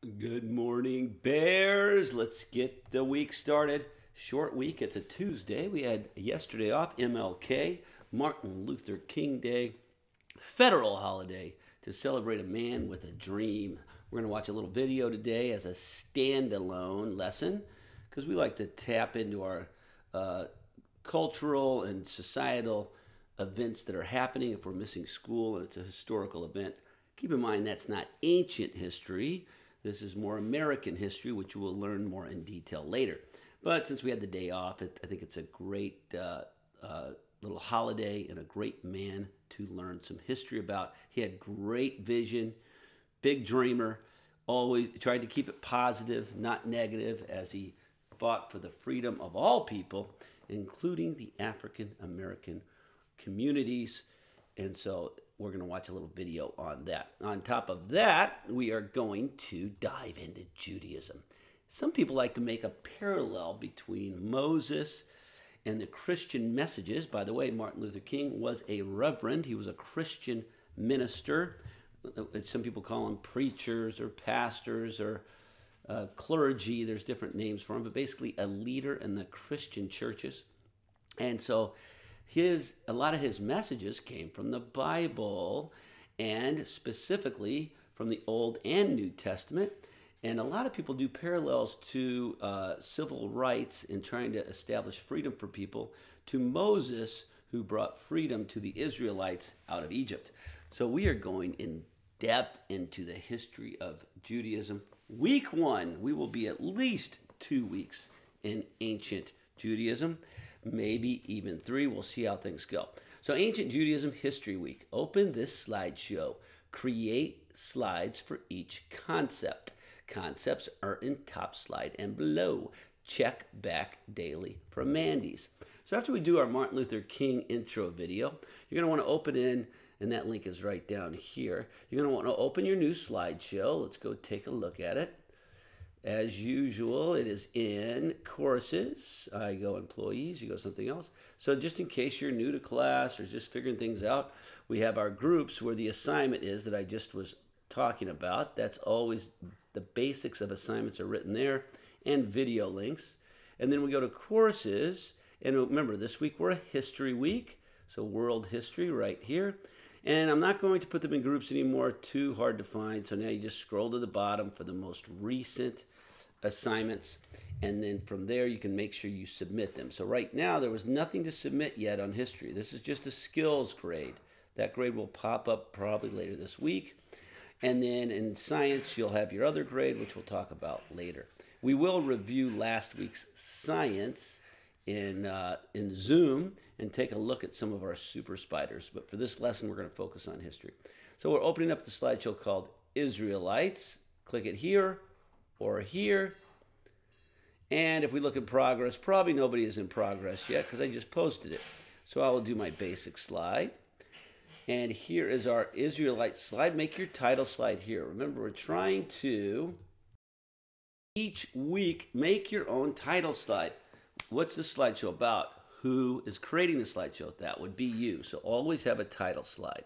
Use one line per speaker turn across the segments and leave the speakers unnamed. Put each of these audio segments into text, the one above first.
Good morning, Bears. Let's get the week started. Short week. It's a Tuesday. We had yesterday off, MLK, Martin Luther King Day, federal holiday to celebrate a man with a dream. We're going to watch a little video today as a standalone lesson because we like to tap into our uh, cultural and societal events that are happening if we're missing school and it's a historical event. Keep in mind that's not ancient history this is more American history, which we'll learn more in detail later. But since we had the day off, it, I think it's a great uh, uh, little holiday and a great man to learn some history about. He had great vision, big dreamer, always tried to keep it positive, not negative, as he fought for the freedom of all people, including the African American communities. And so we're going to watch a little video on that. On top of that, we are going to dive into Judaism. Some people like to make a parallel between Moses and the Christian messages. By the way, Martin Luther King was a reverend, he was a Christian minister. Some people call them preachers or pastors or uh, clergy. There's different names for them, but basically a leader in the Christian churches. And so his a lot of his messages came from the Bible and specifically from the Old and New Testament. And a lot of people do parallels to uh, civil rights in trying to establish freedom for people to Moses, who brought freedom to the Israelites out of Egypt. So we are going in depth into the history of Judaism. Week one, we will be at least two weeks in ancient Judaism maybe even three. We'll see how things go. So, Ancient Judaism History Week. Open this slideshow. Create slides for each concept. Concepts are in top slide and below. Check back daily from Mandy's. So, after we do our Martin Luther King intro video, you're going to want to open in, and that link is right down here. You're going to want to open your new slideshow. Let's go take a look at it. As usual, it is in courses. I go employees, you go something else. So, just in case you're new to class or just figuring things out, we have our groups where the assignment is that I just was talking about. That's always the basics of assignments are written there and video links. And then we go to courses. And remember, this week we're a history week. So, world history right here. And I'm not going to put them in groups anymore, too hard to find. So now you just scroll to the bottom for the most recent assignments. And then from there, you can make sure you submit them. So right now, there was nothing to submit yet on history. This is just a skills grade. That grade will pop up probably later this week. And then in science, you'll have your other grade, which we'll talk about later. We will review last week's science in, uh, in Zoom and take a look at some of our super spiders. But for this lesson, we're going to focus on history. So we're opening up the slideshow called Israelites. Click it here or here. And if we look at progress, probably nobody is in progress yet because I just posted it. So I will do my basic slide. And here is our Israelite slide. Make your title slide here. Remember, we're trying to each week make your own title slide what's the slideshow about? Who is creating the slideshow? That would be you. So always have a title slide.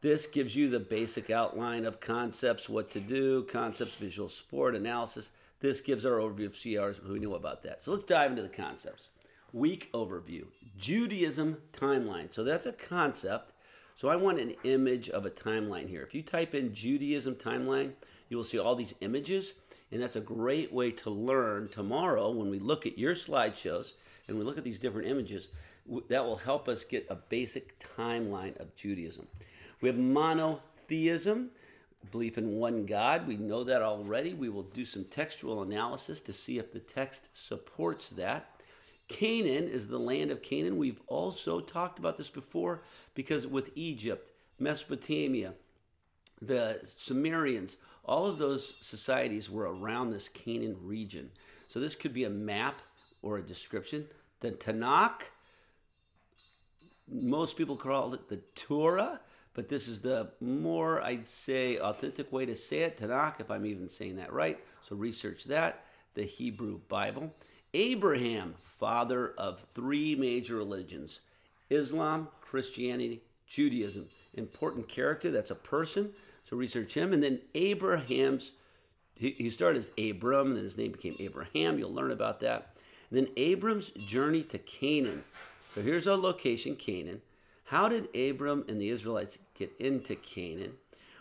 This gives you the basic outline of concepts, what to do, concepts, visual support, analysis. This gives our overview of CRs, who knew about that. So let's dive into the concepts. Week overview, Judaism timeline. So that's a concept. So I want an image of a timeline here. If you type in Judaism timeline, you will see all these images. And that's a great way to learn tomorrow when we look at your slideshows and we look at these different images. That will help us get a basic timeline of Judaism. We have monotheism, belief in one God. We know that already. We will do some textual analysis to see if the text supports that. Canaan is the land of Canaan. We've also talked about this before because with Egypt, Mesopotamia, the Sumerians, all of those societies were around this Canaan region. So this could be a map or a description. The Tanakh, most people call it the Torah, but this is the more, I'd say, authentic way to say it. Tanakh, if I'm even saying that right. So research that. The Hebrew Bible. Abraham, father of three major religions Islam, Christianity, Judaism. Important character, that's a person. So research him. And then Abraham's he, started as Abram, then his name became Abraham. You'll learn about that. And then Abram's journey to Canaan. So here's our location, Canaan. How did Abram and the Israelites get into Canaan?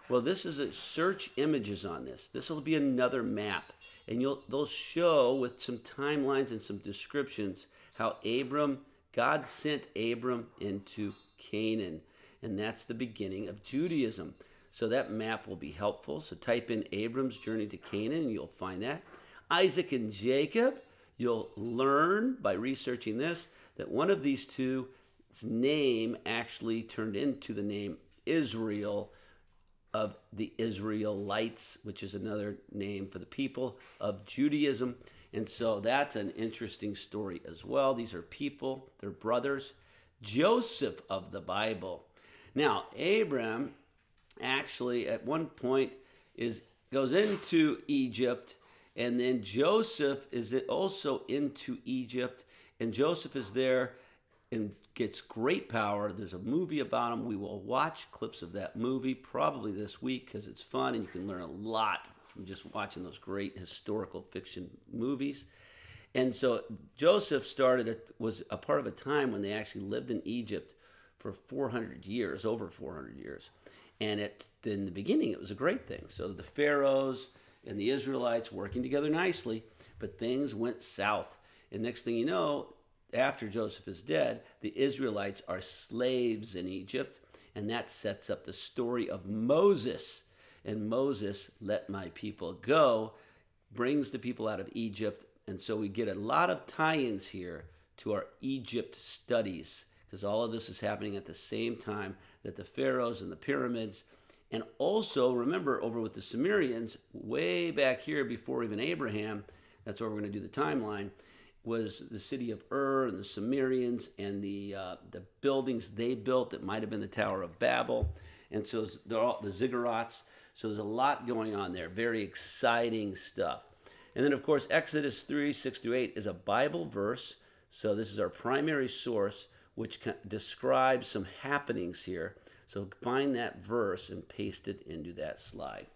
Well, this is a search images on this. This will be another map, and you'll they'll show with some timelines and some descriptions how Abram, God sent Abram into Canaan, and that's the beginning of Judaism. So that map will be helpful. So type in Abram's journey to Canaan, and you'll find that. Isaac and Jacob, you'll learn by researching this that one of these two name actually turned into the name Israel of the Israelites, which is another name for the people of Judaism. And so that's an interesting story as well. These are people, they're brothers. Joseph of the Bible. Now, Abram actually at one point is goes into Egypt and then Joseph is also into Egypt and Joseph is there and gets great power. There's a movie about him. We will watch clips of that movie probably this week because it's fun and you can learn a lot from just watching those great historical fiction movies. And so Joseph started a, was a part of a time when they actually lived in Egypt for 400 years, over 400 years. And it, in the beginning, it was a great thing. So the pharaohs and the Israelites working together nicely, but things went south. And next thing you know, after Joseph is dead, the Israelites are slaves in Egypt, and that sets up the story of Moses. And Moses, let my people go, brings the people out of Egypt. And so we get a lot of tie ins here to our Egypt studies because all of this is happening at the same time that the pharaohs and the pyramids. And also, remember, over with the Sumerians, way back here before even Abraham, that's where we're going to do the timeline, was the city of Ur and the Sumerians and the, uh, the buildings they built that might have been the Tower of Babel. And so they're all the ziggurats. So there's a lot going on there. Very exciting stuff. And then, of course, Exodus 3 6 through 8 is a Bible verse. So this is our primary source which describes some happenings here. So find that verse and paste it into that slide.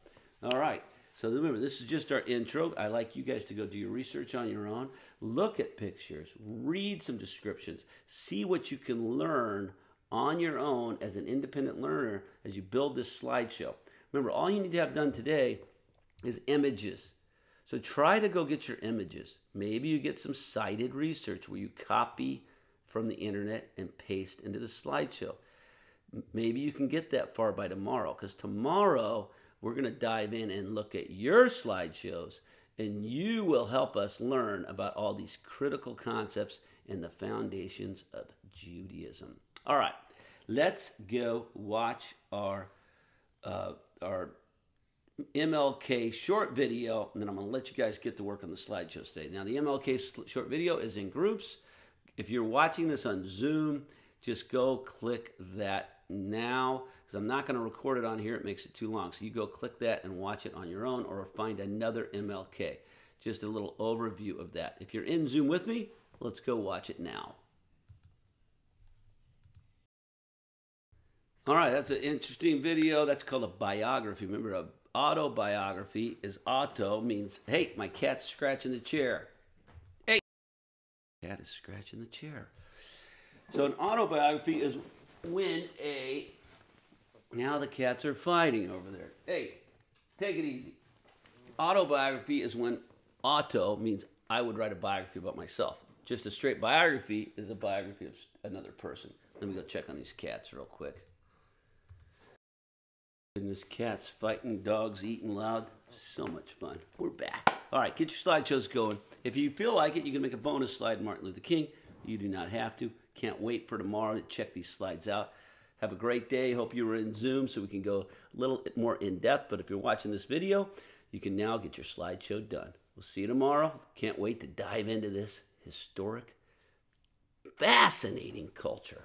All right. So remember, this is just our intro. I like you guys to go do your research on your own. Look at pictures, read some descriptions, see what you can learn on your own as an independent learner as you build this slideshow. Remember, all you need to have done today is images. So try to go get your images. Maybe you get some cited research where you copy from the internet and paste into the slideshow. Maybe you can get that far by tomorrow because tomorrow we're going to dive in and look at your slideshows and you will help us learn about all these critical concepts and the foundations of Judaism. All right, let's go watch our uh, our MLK short video, and then I'm going to let you guys get to work on the slideshows today. Now, the MLK short video is in groups. If you're watching this on Zoom, just go click that now because I'm not going to record it on here. It makes it too long. So you go click that and watch it on your own or find another MLK. Just a little overview of that. If you're in Zoom with me, let's go watch it now. All right, that's an interesting video. That's called a biography. Remember, a autobiography is auto means, hey, my cat's scratching the chair. Cat is scratching the chair. So an autobiography is when a now the cats are fighting over there. Hey, take it easy. Autobiography is when auto means I would write a biography about myself. Just a straight biography is a biography of another person. Let me go check on these cats real quick. Goodness, cats fighting, dogs eating loud. So much fun. We're back. All right, get your slideshows going. If you feel like it, you can make a bonus slide Martin Luther King. You do not have to. Can't wait for tomorrow to check these slides out. Have a great day. Hope you were in Zoom so we can go a little bit more in depth. But if you're watching this video, you can now get your slideshow done. We'll see you tomorrow. Can't wait to dive into this historic, fascinating culture.